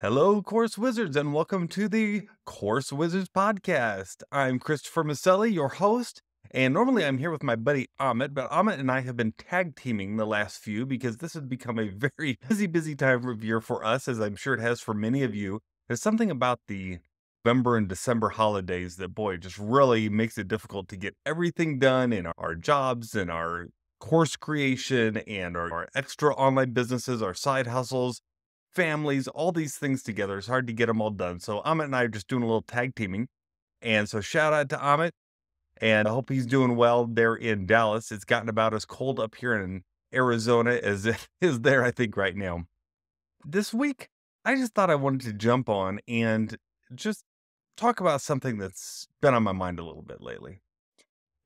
Hello, Course Wizards, and welcome to the Course Wizards podcast. I'm Christopher Maselli, your host, and normally I'm here with my buddy Amit, but Amit and I have been tag teaming the last few because this has become a very busy, busy time of year for us, as I'm sure it has for many of you. There's something about the November and December holidays that, boy, just really makes it difficult to get everything done in our jobs and our course creation and our, our extra online businesses, our side hustles families, all these things together. It's hard to get them all done. So Amit and I are just doing a little tag teaming. And so shout out to Amit. And I hope he's doing well there in Dallas. It's gotten about as cold up here in Arizona as it is there, I think, right now. This week, I just thought I wanted to jump on and just talk about something that's been on my mind a little bit lately.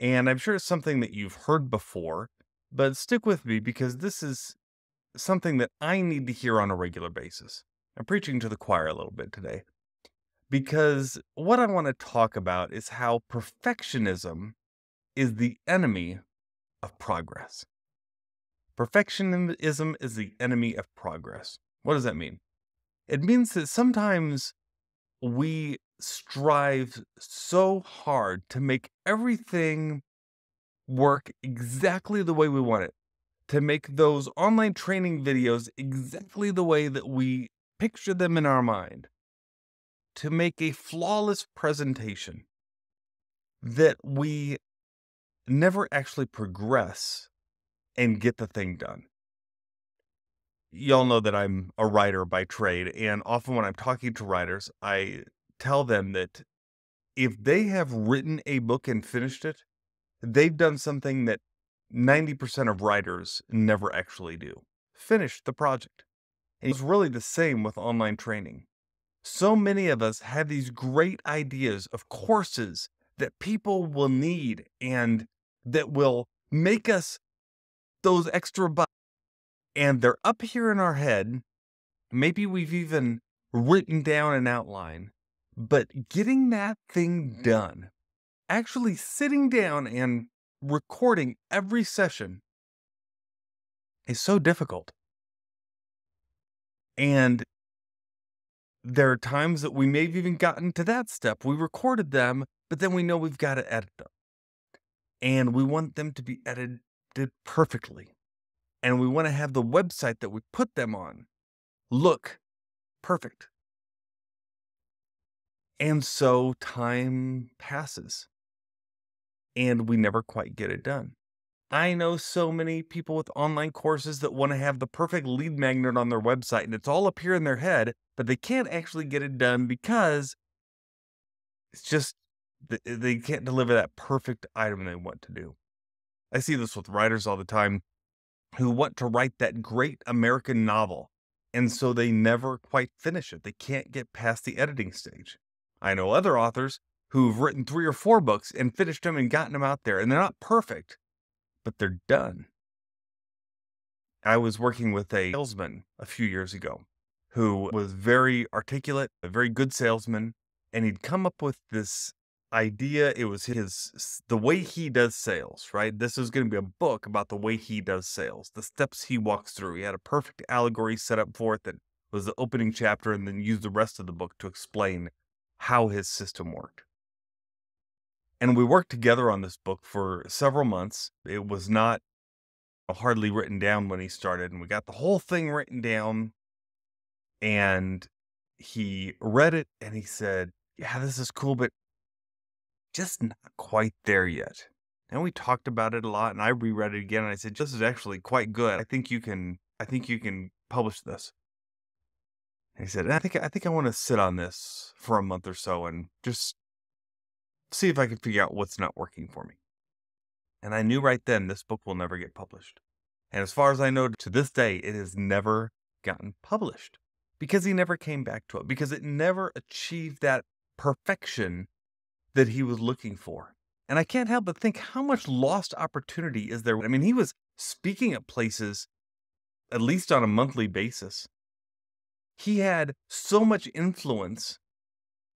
And I'm sure it's something that you've heard before, but stick with me because this is something that I need to hear on a regular basis. I'm preaching to the choir a little bit today because what I want to talk about is how perfectionism is the enemy of progress. Perfectionism is the enemy of progress. What does that mean? It means that sometimes we strive so hard to make everything work exactly the way we want it to make those online training videos exactly the way that we picture them in our mind, to make a flawless presentation that we never actually progress and get the thing done. Y'all know that I'm a writer by trade, and often when I'm talking to writers, I tell them that if they have written a book and finished it, they've done something that 90% of writers never actually do. Finish the project. It's really the same with online training. So many of us have these great ideas of courses that people will need and that will make us those extra bucks. And they're up here in our head. Maybe we've even written down an outline, but getting that thing done, actually sitting down and recording every session is so difficult. And there are times that we may have even gotten to that step. We recorded them, but then we know we've got to edit them. And we want them to be edited perfectly. And we want to have the website that we put them on look perfect. And so time passes and we never quite get it done. I know so many people with online courses that want to have the perfect lead magnet on their website and it's all up here in their head, but they can't actually get it done because it's just eh, they can't deliver that perfect item they want to do. I see this with writers all the time who want to write that great American novel, and so they never quite finish it. They can't get past the editing stage. I know other authors who've written three or four books and finished them and gotten them out there. And they're not perfect, but they're done. I was working with a salesman a few years ago who was very articulate, a very good salesman, and he'd come up with this idea. It was his the way he does sales, right? This is going to be a book about the way he does sales, the steps he walks through. He had a perfect allegory set up for it that was the opening chapter and then used the rest of the book to explain how his system worked. And we worked together on this book for several months. It was not uh, hardly written down when he started, and we got the whole thing written down. And he read it and he said, Yeah, this is cool, but just not quite there yet. And we talked about it a lot, and I reread it again, and I said, This is actually quite good. I think you can I think you can publish this. And he said, I think I think I want to sit on this for a month or so and just see if I can figure out what's not working for me. And I knew right then this book will never get published. And as far as I know, to this day, it has never gotten published because he never came back to it, because it never achieved that perfection that he was looking for. And I can't help but think how much lost opportunity is there. I mean, he was speaking at places at least on a monthly basis. He had so much influence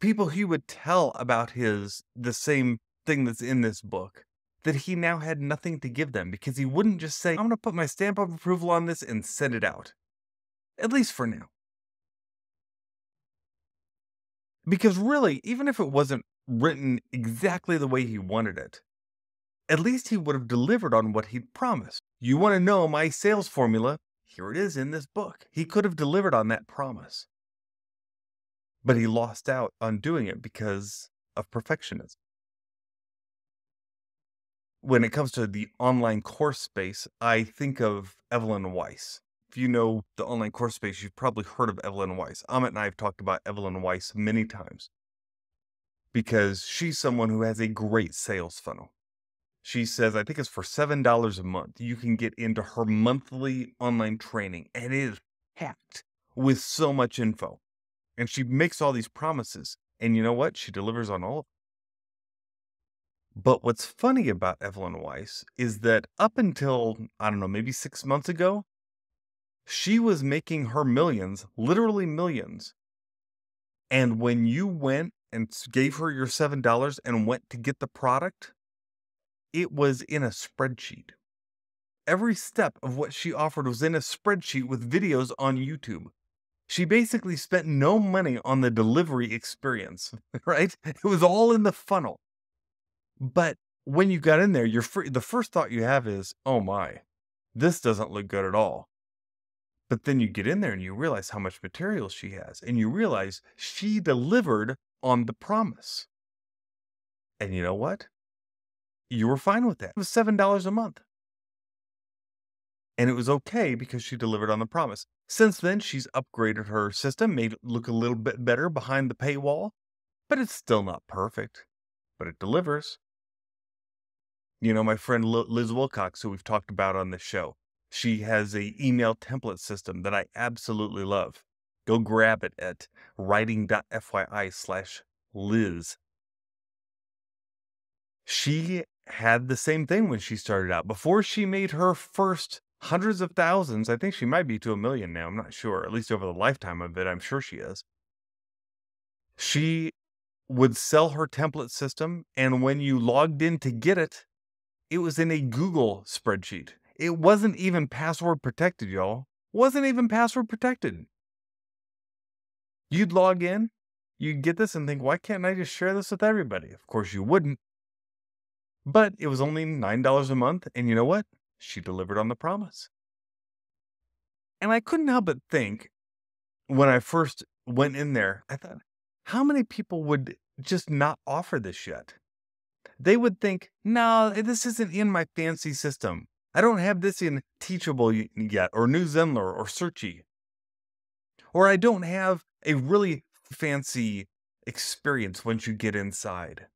people he would tell about his the same thing that's in this book that he now had nothing to give them because he wouldn't just say, I'm going to put my stamp of approval on this and send it out. At least for now. Because really, even if it wasn't written exactly the way he wanted it, at least he would have delivered on what he'd promised. You want to know my sales formula? Here it is in this book. He could have delivered on that promise. But he lost out on doing it because of perfectionism. When it comes to the online course space, I think of Evelyn Weiss. If you know the online course space, you've probably heard of Evelyn Weiss. Amit and I have talked about Evelyn Weiss many times because she's someone who has a great sales funnel. She says, I think it's for $7 a month. You can get into her monthly online training, and it is packed with so much info. And she makes all these promises. And you know what? She delivers on all of them. But what's funny about Evelyn Weiss is that up until, I don't know, maybe six months ago, she was making her millions, literally millions. And when you went and gave her your $7 and went to get the product, it was in a spreadsheet. Every step of what she offered was in a spreadsheet with videos on YouTube. She basically spent no money on the delivery experience, right? It was all in the funnel. But when you got in there, your fr- the first thought you have is, "Oh my, this doesn't look good at all." But then you get in there and you realize how much material she has, and you realize she delivered on the promise. And you know what? you were fine with that. It was $7 a month. And it was okay because she delivered on the promise. Since then, she's upgraded her system, made it look a little bit better behind the paywall, but it's still not perfect, but it delivers. You know, my friend Liz Wilcox, who we've talked about on this show, she has a email template system that I absolutely love. Go grab it at writing.fyi slash Liz. She had the same thing when she started out. Before she made her first hundreds of thousands, I think she might be to a million now. I'm not sure. At least over the lifetime of it, I'm sure she is. She would sell her template system, and when you logged in to get it, it was in a Google spreadsheet. It wasn't even password protected, y'all. Wasn't even password protected. You'd log in, you'd get this and think, why can't I just share this with everybody? Of course, you wouldn't. But it was only $9 a month, and you know what? She delivered on the promise. And I couldn't help but think when I first went in there, I thought, how many people would just not offer this yet? They would think, no, eh, this isn't in my fancy system. I don't have this in Teachable yet, or New Zenler, or Teachery. Or I don't have a really fancy experience once you get inside.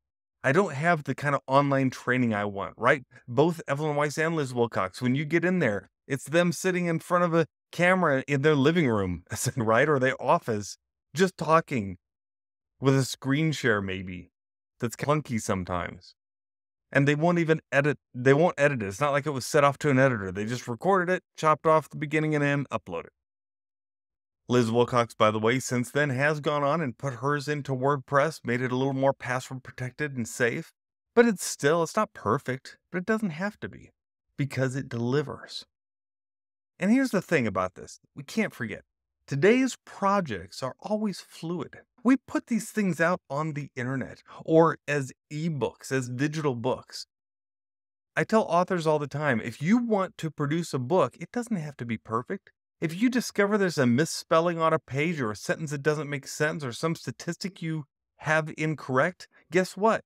I don't have the kind of online training I want, right? Both Evelyn Weiss and Liz Wilcox, when you get in there, it's them sitting in front of a camera in their living room, right? Or their office, just talking with a screen share, maybe that's clunky sometimes. And they won't even edit, they won't edit it. It's not like it was set off to an editor. They just recorded it, chopped off the beginning and end, upload it. Liz Wilcox, by the way, since then has gone on and put hers into WordPress, made it a little more password protected and safe. But it's still, it's not perfect, but it doesn't have to be because it delivers. And here's the thing about this we can't forget today's projects are always fluid. We put these things out on the internet or as ebooks, as digital books. I tell authors all the time if you want to produce a book, it doesn't have to be perfect. If you discover there's a misspelling on a page or a sentence that doesn't make sense or some statistic you have incorrect, guess what?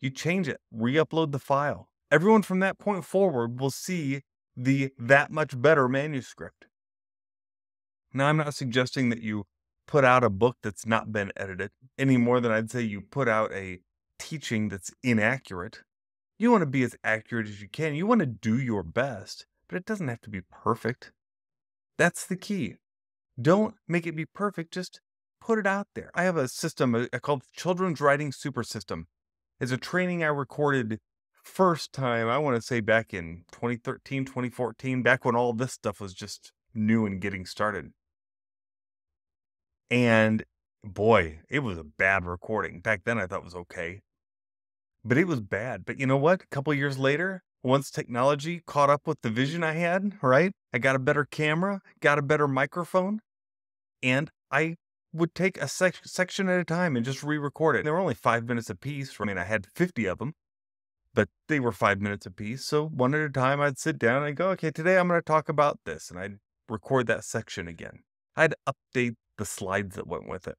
You change it, re upload the file. Everyone from that point forward will see the that much better manuscript. Now, I'm not suggesting that you put out a book that's not been edited any more than I'd say you put out a teaching that's inaccurate. You want to be as accurate as you can. You want to do your best, but it doesn't have to be perfect. That's the key. Don't make it be perfect, just put it out there. I have a system uh, called Children's Writing Super System. It's a training I recorded first time, I want to say back in 2013, 2014, back when all this stuff was just new and getting started. And boy, it was a bad recording. Back then I thought it was okay. But it was bad. But you know what? A couple years later, once technology caught up with the vision I had, right? I got a better camera, got a better microphone, and I would take a sec- section at a time and just re-record it. They were only five minutes a piece. I mean, I had 50 of them, but they were five minutes a piece. So one at a time, I'd sit down and go, okay, today I'm going to talk about this. And I'd record that section again. I'd update the slides that went with it.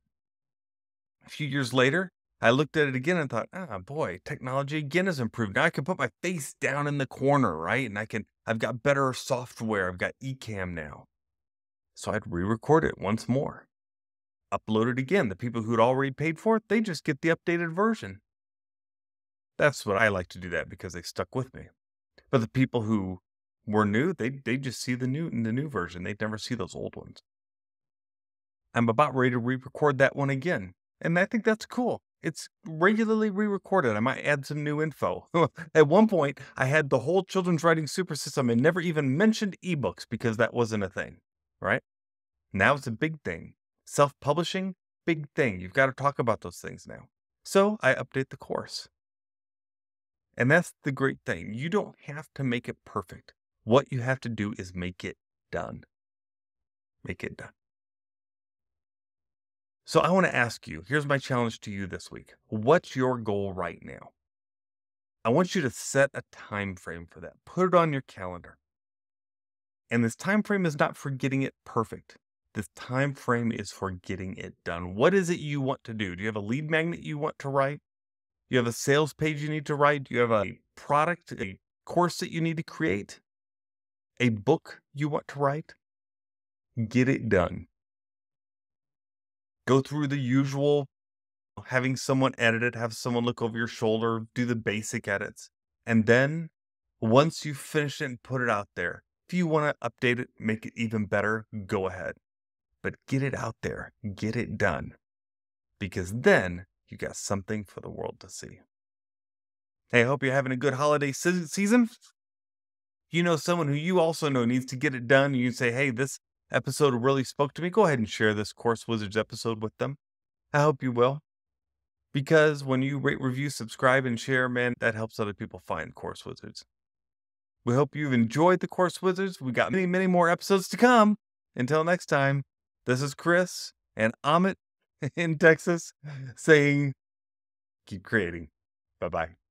A few years later, I looked at it again and thought, ah, boy, technology again has improved. Now I can put my face down in the corner, right? And I can, I've got better software. I've got Ecamm now. So I'd re record it once more, upload it again. The people who'd already paid for it, they just get the updated version. That's what I like to do that because they stuck with me. But the people who were new, they they just see the new the new version. They'd never see those old ones. I'm about ready to re-record that one again. And I think that's cool. It's regularly re-recorded. I might add some new info. At one point, I had the whole children's writing super system and never even mentioned ebooks because that wasn't a thing, right? Now it's a big thing. Self-publishing, big thing. You've got to talk about those things now. So I update the course. And that's the great thing. You don't have to make it perfect. What you have to do is make it done. Make it done. So I want to ask you here's my challenge to you this week. What's your goal right now? I want you to set a time frame for that. Put it on your calendar. And this time frame is not for getting it perfect. This time frame is for getting it done. What is it you want to do? Do you have a lead magnet you want to write? You have a sales page you need to write? Do you have a product, a course that you need to create? A book you want to write? Get it done. Go through the usual having someone edit it, have someone look over your shoulder, do the basic edits. And then once you finish it and put it out there, if you want to update it, make it even better, go ahead. But get it out there, get it done. Because then you got something for the world to see. Hey, I hope you're having a good holiday se- season. You know someone who you also know needs to get it done. You say, hey, this episode really spoke to me. Go ahead and share this Course Wizards episode with them. I hope you will. Because when you rate, review, subscribe, and share, man, that helps other people find Course Wizards. We hope you've enjoyed the Course Wizards. We got many, many more episodes to come. Until next time, this is Chris and Amit in Texas saying, keep creating. Bye bye.